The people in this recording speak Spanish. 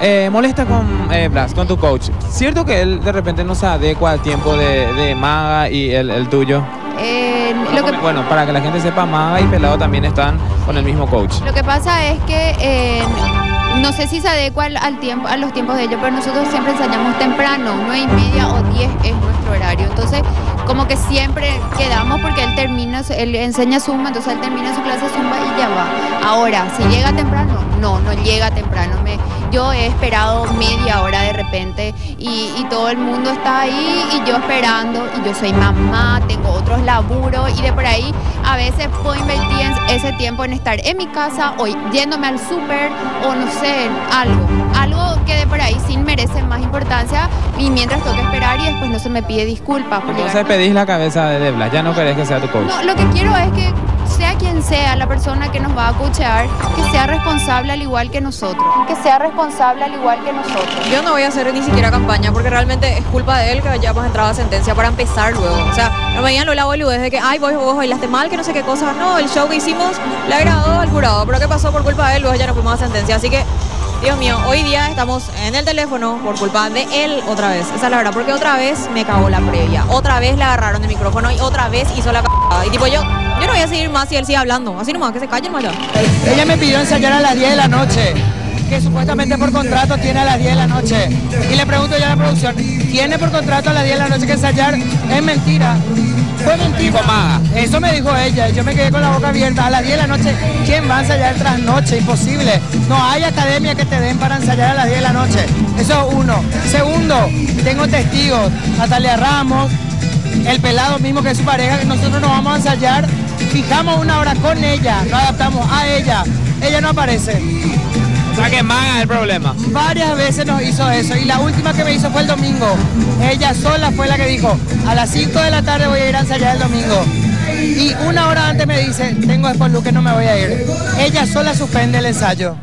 Eh, molesta con eh, Blas, con tu coach. ¿Cierto que él de repente no se adecua al tiempo de, de Maga y el, el tuyo? Eh, lo, que, Bueno, para que la gente sepa, Maga y Pelado también están con el mismo coach. lo que pasa es que eh, no sé si se adecua al, tiempo, a los tiempos de ellos, pero nosotros siempre ensayamos temprano, 9 y media o 10 es nuestro horario. Entonces, como que siempre quedamos porque él termina, él enseña Zumba, entonces él termina su clase Zumba y ya va. Ahora, si llega temprano, no, no llega temprano. Me, yo he esperado media hora de repente y, y todo el mundo está ahí y yo esperando y yo soy mamá, tengo otros laburos y de por ahí a veces puedo invertir en ese tiempo en estar en mi casa o yéndome al súper o no sé, algo, algo que de por ahí sí merece más importancia y mientras tengo que esperar y después no se me pide disculpas. Entonces llegar- pedís la cabeza de, de Blas, ya no querés que sea tu coach. no, lo que quiero es que sea quien sea la persona que nos va a coachear, que sea responsable al igual que nosotros. Que sea responsable al igual que nosotros. Yo no voy a hacer ni siquiera campaña porque realmente es culpa de él que hayamos entrado a sentencia para empezar luego. O sea, no me digan la boludez de que, ay, vos, vos bailaste mal, que no sé qué cosa. No, el show que hicimos le agradó al jurado, pero ¿qué pasó por culpa de él? Luego ya nos fuimos a sentencia. Así que, Dios mío, hoy día estamos en el teléfono por culpa de él otra vez. Esa es la verdad, porque otra vez me cagó la previa. Otra vez le agarraron el micrófono y otra vez hizo la cagada. Y tipo, yo no voy a seguir más si él sigue hablando. Así nomás, que se callen más ya. Ella me pidió ensayar a las 10 de la noche, que supuestamente por contrato tiene a las 10 de la noche. Y le pregunto yo a la producción, ¿tiene por contrato a las 10 de la noche que ensayar? Es mentira. Fue mentira. Eso me dijo ella. Yo me quedé con la boca abierta. A las 10 de la noche, ¿quién va a ensayar tras noche? Imposible. No hay academia que te den para ensayar a las 10 de la noche. Eso es uno. Segundo, tengo testigos. Natalia Ramos, el pelado mismo que es su pareja, que nosotros nos vamos a ensayar, fijamos una hora con ella, nos adaptamos a ella, ella no aparece. O sea que Maga es el problema. Varias veces nos hizo eso y la última que me hizo fue el domingo. Ella sola fue la que dijo, a las 5 de la tarde voy a ir a ensayar el domingo. Y una hora antes me dice, tengo Sport que no me voy a ir. Ella sola suspende el ensayo.